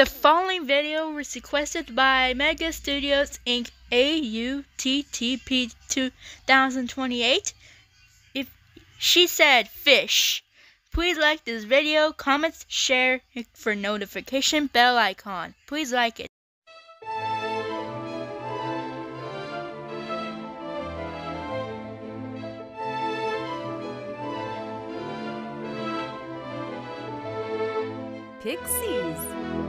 The following video was requested by Mega Studios Inc. AUTTP 2028. If she said fish. Please like this video, comment, share for notification bell icon. Please like it. Pixies.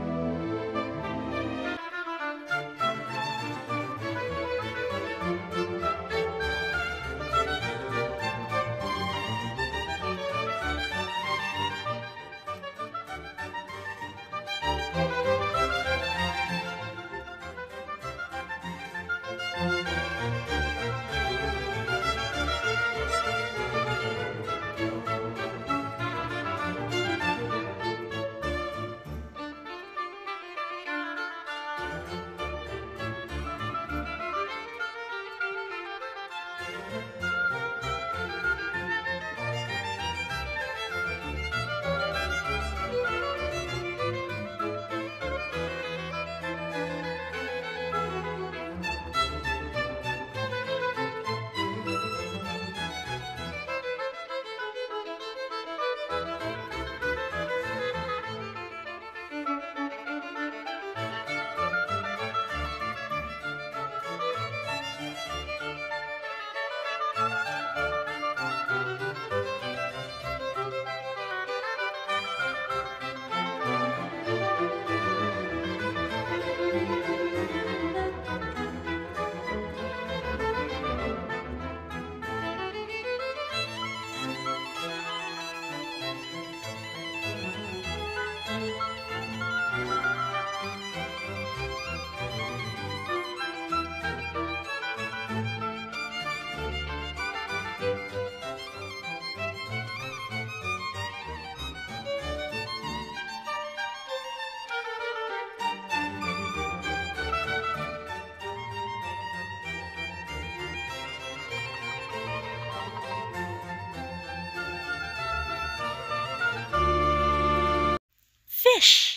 fish.